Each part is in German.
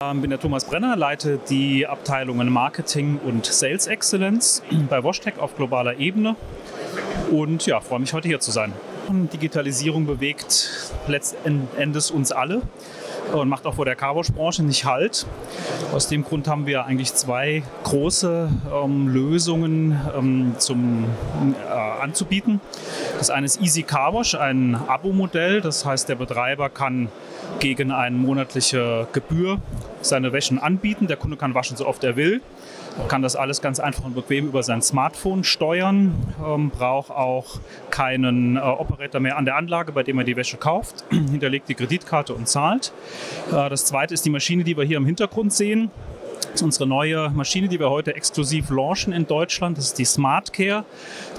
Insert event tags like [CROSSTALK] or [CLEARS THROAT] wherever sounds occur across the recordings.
Ich bin der Thomas Brenner, leite die Abteilungen Marketing und Sales Excellence [CLEARS THROAT] bei WashTech auf globaler Ebene und ja, freue mich heute hier zu sein. Digitalisierung bewegt letzten Endes uns alle und macht auch vor der Carwash-Branche nicht Halt. Aus dem Grund haben wir eigentlich zwei große ähm, Lösungen ähm, zum, äh, anzubieten. Das eine ist Easy Carwash, ein Abo-Modell. Das heißt, der Betreiber kann gegen eine monatliche Gebühr seine Wäschen anbieten. Der Kunde kann waschen, so oft er will. Kann das alles ganz einfach und bequem über sein Smartphone steuern. Ähm, braucht auch keinen äh, Operator mehr an der Anlage, bei dem er die Wäsche kauft. [CLEARS THROAT] Hinterlegt die Kreditkarte und zahlt. Äh, das zweite ist die Maschine, die wir hier im Hintergrund sehen. Das ist unsere neue Maschine, die wir heute exklusiv launchen in Deutschland. Das ist die Smart Care,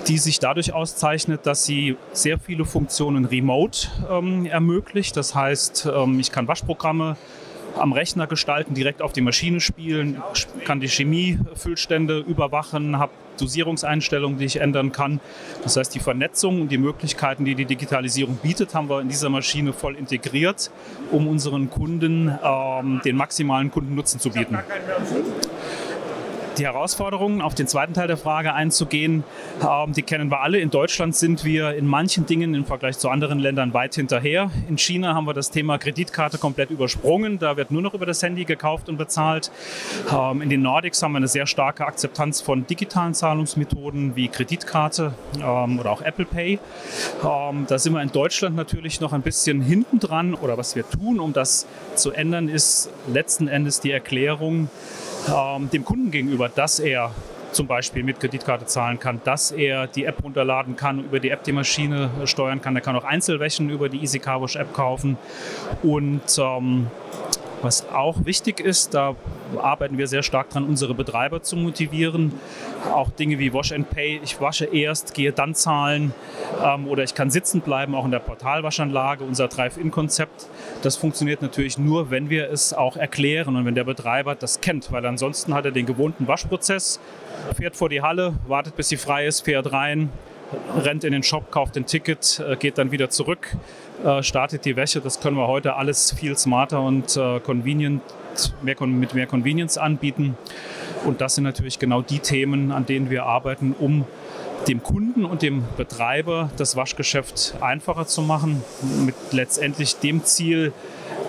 die sich dadurch auszeichnet, dass sie sehr viele Funktionen remote ähm, ermöglicht. Das heißt, ähm, ich kann Waschprogramme am Rechner gestalten, direkt auf die Maschine spielen, kann die Chemiefüllstände überwachen, habe Dosierungseinstellungen, die ich ändern kann. Das heißt, die Vernetzung und die Möglichkeiten, die die Digitalisierung bietet, haben wir in dieser Maschine voll integriert, um unseren Kunden ähm, den maximalen Kundennutzen zu bieten die Herausforderungen, auf den zweiten Teil der Frage einzugehen, ähm, die kennen wir alle. In Deutschland sind wir in manchen Dingen im Vergleich zu anderen Ländern weit hinterher. In China haben wir das Thema Kreditkarte komplett übersprungen. Da wird nur noch über das Handy gekauft und bezahlt. Ähm, in den Nordics haben wir eine sehr starke Akzeptanz von digitalen Zahlungsmethoden wie Kreditkarte ähm, oder auch Apple Pay. Da sind wir in Deutschland natürlich noch ein bisschen hinten dran. Oder was wir tun, um das zu ändern, ist letzten Endes die Erklärung, ähm, dem Kunden gegenüber, dass er zum Beispiel mit Kreditkarte zahlen kann, dass er die App runterladen kann, über die App die Maschine steuern kann. Er kann auch Einzelwäschen über die Easy Carwash App kaufen. Und ähm, was auch wichtig ist, da arbeiten wir sehr stark dran, unsere Betreiber zu motivieren. Auch Dinge wie Wash and Pay, ich wasche erst, gehe dann zahlen ähm, oder ich kann sitzen bleiben, auch in der Portalwaschanlage, unser Drive-In-Konzept. Das funktioniert natürlich nur, wenn wir es auch erklären und wenn der Betreiber das kennt, weil ansonsten hat er den gewohnten Waschprozess, fährt vor die Halle, wartet bis sie frei ist, fährt rein, rennt in den Shop, kauft ein Ticket, äh, geht dann wieder zurück, äh, startet die Wäsche. Das können wir heute alles viel smarter und äh, convenient, mehr, mit mehr Convenience anbieten. Und das sind natürlich genau die Themen, an denen wir arbeiten, um dem Kunden und dem Betreiber das Waschgeschäft einfacher zu machen, mit letztendlich dem Ziel,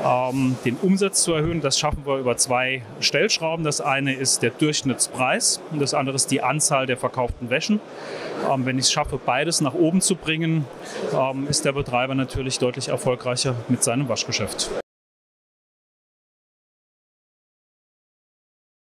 ähm, den Umsatz zu erhöhen. Das schaffen wir über zwei Stellschrauben. Das eine ist der Durchschnittspreis und das andere ist die Anzahl der verkauften Wäschen. Ähm, wenn ich es schaffe, beides nach oben zu bringen, ähm, ist der Betreiber natürlich deutlich erfolgreicher mit seinem Waschgeschäft.